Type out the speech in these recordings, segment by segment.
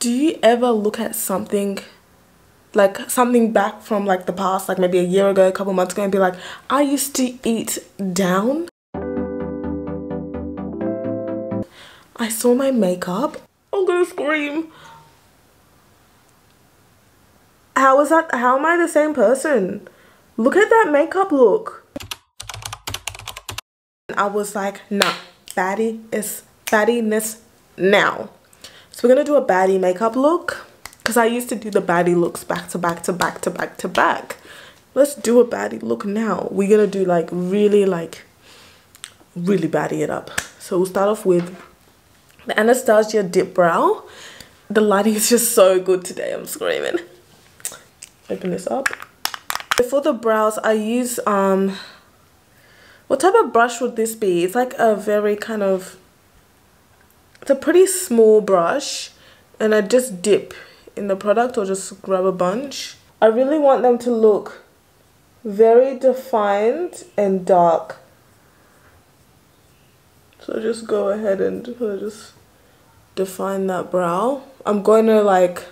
do you ever look at something like something back from like the past like maybe a year ago a couple months ago and be like i used to eat down i saw my makeup. I'm gonna scream. How is that how am i the same person? Look at that makeup look. I was like nah baddie is baddiness now so we're gonna do a baddie makeup look because I used to do the baddie looks back to back to back to back to back. Let's do a baddie look now. We're gonna do like really like really baddie it up. So we'll start off with the Anastasia Dip Brow. The lighting is just so good today, I'm screaming. Open this up. For the brows, I use, um, what type of brush would this be? It's like a very kind of it's a pretty small brush and I just dip in the product or just grab a bunch. I really want them to look very defined and dark. So just go ahead and just define that brow. I'm going to like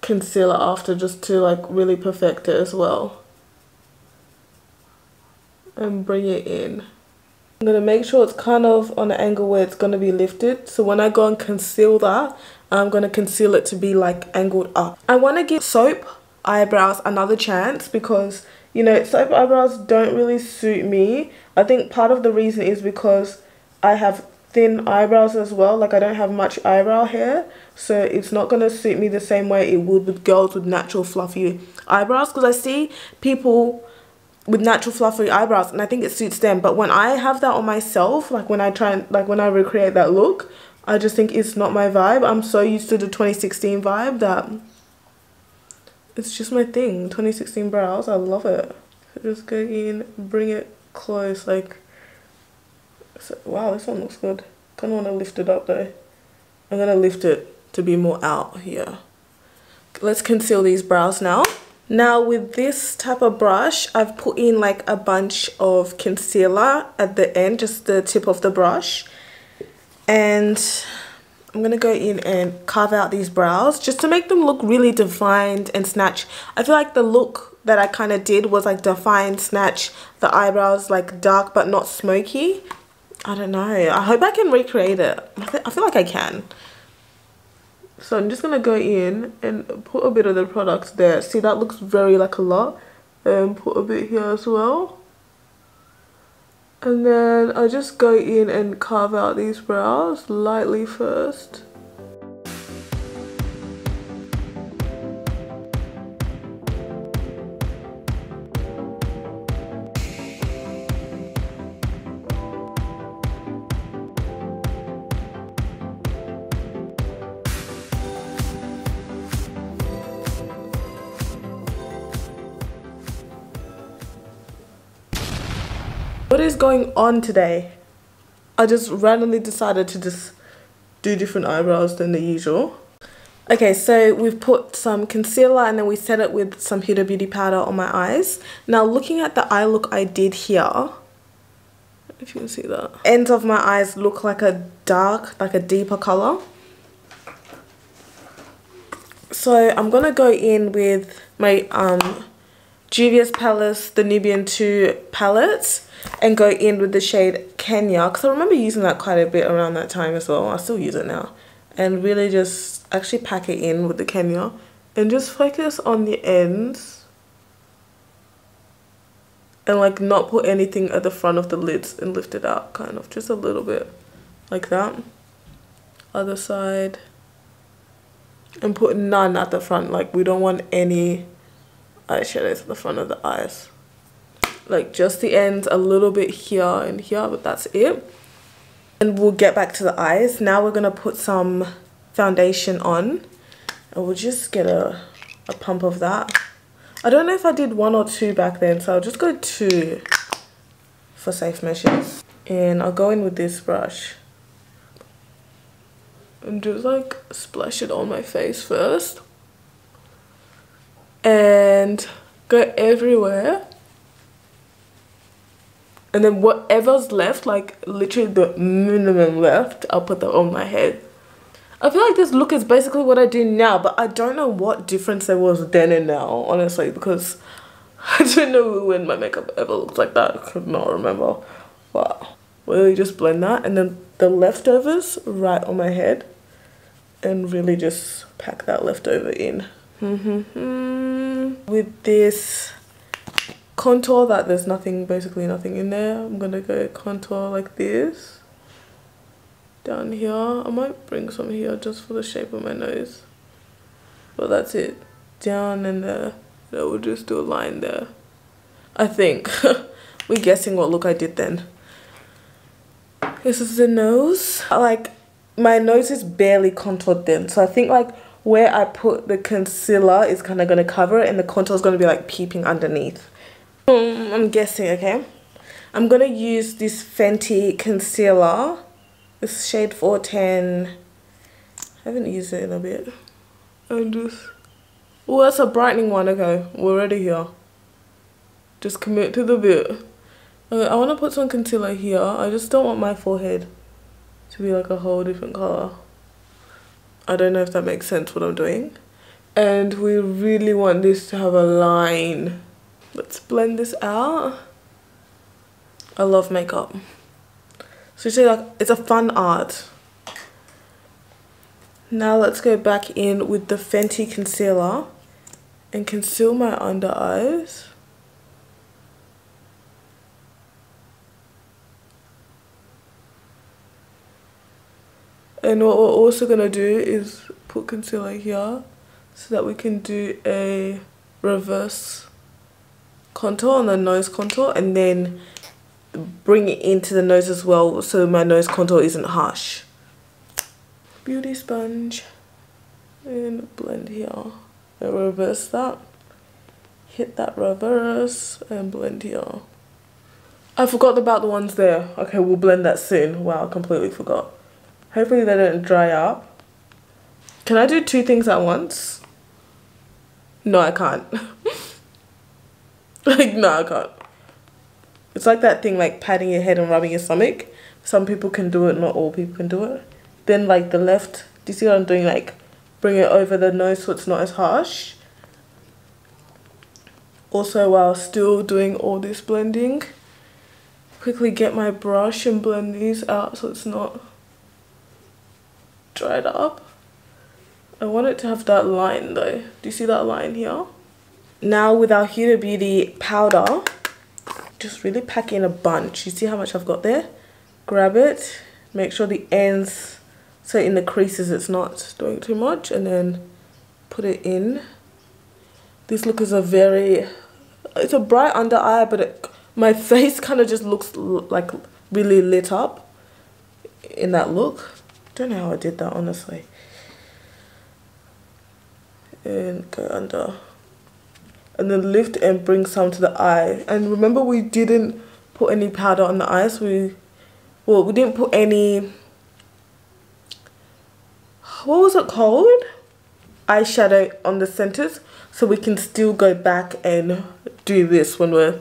concealer after just to like really perfect it as well. And bring it in. I'm going to make sure it's kind of on an angle where it's going to be lifted. So when I go and conceal that, I'm going to conceal it to be like angled up. I want to give soap eyebrows another chance because, you know, soap eyebrows don't really suit me. I think part of the reason is because I have thin eyebrows as well. Like I don't have much eyebrow hair. So it's not going to suit me the same way it would with girls with natural fluffy eyebrows. Because I see people with natural fluffy eyebrows and I think it suits them. But when I have that on myself like when I try and like when I recreate that look I just think it's not my vibe. I'm so used to the 2016 vibe that it's just my thing. 2016 brows I love it. Just go in bring it close like so, wow this one looks good. Kind of want to lift it up though. I'm gonna lift it to be more out here. Let's conceal these brows now now with this type of brush, I've put in like a bunch of concealer at the end, just the tip of the brush. And I'm going to go in and carve out these brows just to make them look really defined and snatch. I feel like the look that I kind of did was like define, snatch, the eyebrows like dark but not smoky. I don't know. I hope I can recreate it. I feel like I can. So I'm just going to go in and put a bit of the product there. See, that looks very like a lot. And put a bit here as well. And then I just go in and carve out these brows lightly first. What is going on today? I just randomly decided to just do different eyebrows than the usual. Okay, so we've put some concealer and then we set it with some Huda Beauty powder on my eyes. Now looking at the eye look I did here, if you can see that, ends of my eyes look like a dark, like a deeper color. So I'm going to go in with my um, Juvia's Place, the Nubian 2 palettes and go in with the shade Kenya because I remember using that quite a bit around that time as well. I still use it now. And really just actually pack it in with the Kenya and just focus on the ends and like not put anything at the front of the lids and lift it out kind of just a little bit like that. Other side and put none at the front like we don't want any eyeshadows at the front of the eyes. Like just the ends a little bit here and here but that's it. And we'll get back to the eyes. Now we're gonna put some foundation on and we'll just get a, a pump of that. I don't know if I did one or two back then so I'll just go two for safe measures. And I'll go in with this brush and just like splash it on my face first and go everywhere and then whatever's left like literally the minimum left i'll put that on my head I feel like this look is basically what I do now, but I don't know what difference there was then and now, honestly, because I don't know when my makeup ever looked like that. I could not remember. But really just blend that and then the leftovers right on my head and really just pack that leftover in. With this contour that there's nothing, basically nothing in there, I'm gonna go contour like this. Down here, I might bring some here just for the shape of my nose. But that's it. Down and there. So we'll just do a line there. I think. We're guessing what look I did then. This is the nose. Like, my nose is barely contoured then. So I think like where I put the concealer is kind of going to cover it and the contour is going to be like peeping underneath. Um, I'm guessing, okay? I'm going to use this Fenty concealer. This shade 410. I haven't used it in a bit. And just... Oh, that's a brightening one. Okay, we're ready here. Just commit to the bit. Okay, I want to put some concealer here. I just don't want my forehead to be like a whole different color. I don't know if that makes sense what I'm doing. And we really want this to have a line. Let's blend this out. I love makeup. So it's like it's a fun art. Now let's go back in with the Fenty concealer and conceal my under eyes. And what we're also going to do is put concealer here so that we can do a reverse contour on the nose contour and then bring it into the nose as well so my nose contour isn't harsh. Beauty sponge and blend here and reverse that. Hit that reverse and blend here. I forgot about the ones there. Okay, we'll blend that soon. Wow, I completely forgot. Hopefully they don't dry up. Can I do two things at once? No, I can't. like, no, I can't. It's like that thing like patting your head and rubbing your stomach. Some people can do it, not all people can do it. Then like the left, do you see what I'm doing? Like bring it over the nose so it's not as harsh. Also while still doing all this blending, quickly get my brush and blend these out so it's not dried up. I want it to have that line though. Do you see that line here? Now with our Huda Beauty powder, just really pack in a bunch. You see how much I've got there? Grab it, make sure the ends, so in the creases it's not doing too much and then put it in. This look is a very, it's a bright under eye but it, my face kind of just looks like really lit up in that look. Don't know how I did that honestly. And go under. And then lift and bring some to the eye. And remember we didn't put any powder on the eyes. We well we didn't put any what was it called? Eyeshadow on the centers. So we can still go back and do this when we're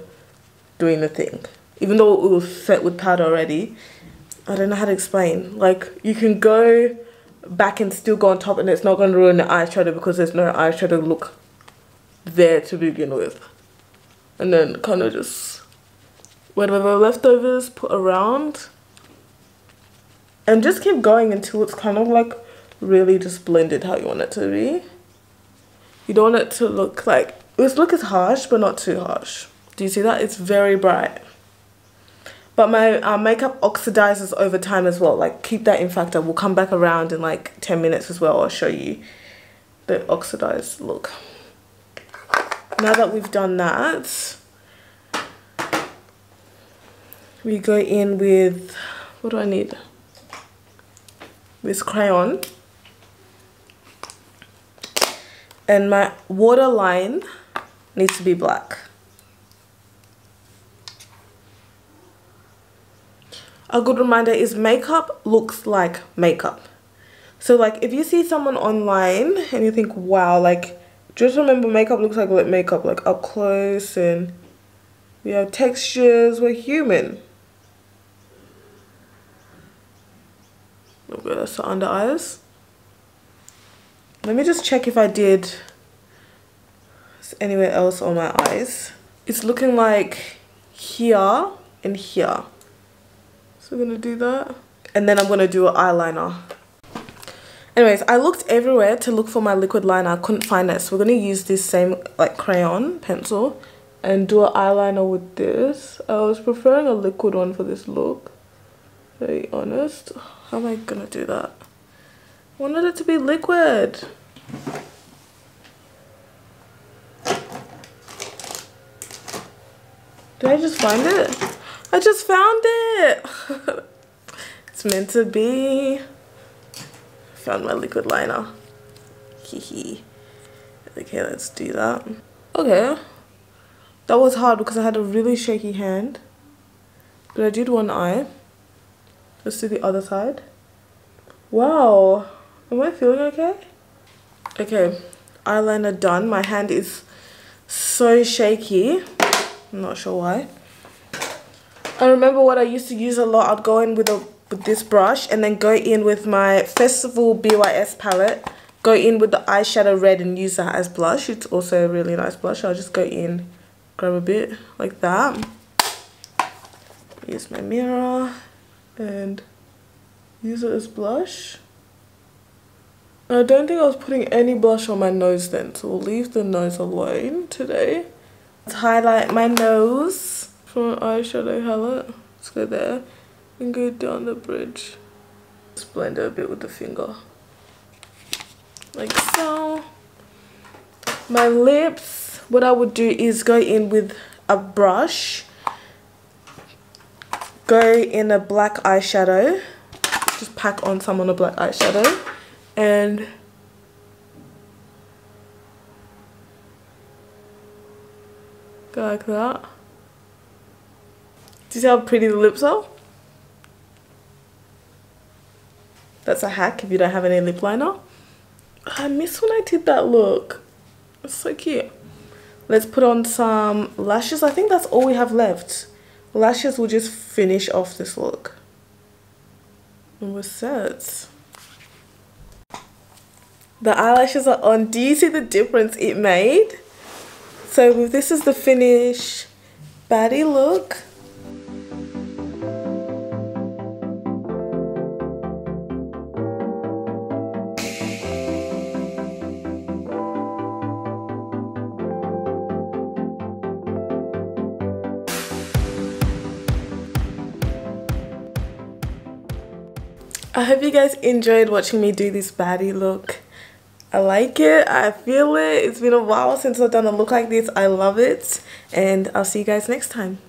doing the thing. Even though it was set with powder already, I don't know how to explain. Like you can go back and still go on top and it's not going to ruin the eyeshadow because there's no eyeshadow look there to begin with. And then kind of just whatever leftovers put around and just keep going until it's kind of like really just blended how you want it to be. You don't want it to look like, this look is harsh but not too harsh. Do you see that? It's very bright. But my uh, makeup oxidizes over time as well. Like keep that in factor. We'll come back around in like 10 minutes as well. I'll show you the oxidized look. Now that we've done that, we go in with, what do I need? This crayon. And my waterline needs to be black. A good reminder is makeup looks like makeup. So like if you see someone online and you think, wow, like just remember makeup looks like makeup, like up close and we have textures, we're human. Oh, okay, that's the under eyes. Let me just check if I did anywhere else on my eyes. It's looking like here and here. So I'm gonna do that. And then I'm gonna do an eyeliner. Anyways, I looked everywhere to look for my liquid liner. I couldn't find it. So we're gonna use this same like crayon pencil and do an eyeliner with this. I was preferring a liquid one for this look. Very honest. How am I gonna do that? I wanted it to be liquid. Did I just find it? I just found it. it's meant to be. Found my liquid liner. Hee Okay, let's do that. Okay. That was hard because I had a really shaky hand. But I did one eye. Let's do the other side. Wow. Am I feeling okay? Okay. Eyeliner done. My hand is so shaky. I'm not sure why. I remember what I used to use a lot. I'd go in with a with this brush and then go in with my Festival BYS palette. Go in with the eyeshadow red and use that as blush. It's also a really nice blush. I'll just go in, grab a bit like that. Use my mirror and use it as blush. I don't think I was putting any blush on my nose then, so we'll leave the nose alone today. Let's highlight my nose from eyeshadow palette. Let's go there and go down the bridge. Just blend it a bit with the finger. Like so. My lips, what I would do is go in with a brush. Go in a black eyeshadow. Just pack on some on a black eyeshadow. And Go like that. Do you see how pretty the lips are? That's a hack if you don't have any lip liner. I miss when I did that look. It's so cute. Let's put on some lashes. I think that's all we have left. Lashes will just finish off this look. And we're set. The eyelashes are on. Do you see the difference it made? So this is the finish baddie look. I hope you guys enjoyed watching me do this baddie look. I like it. I feel it. It's been a while since I've done a look like this. I love it. And I'll see you guys next time.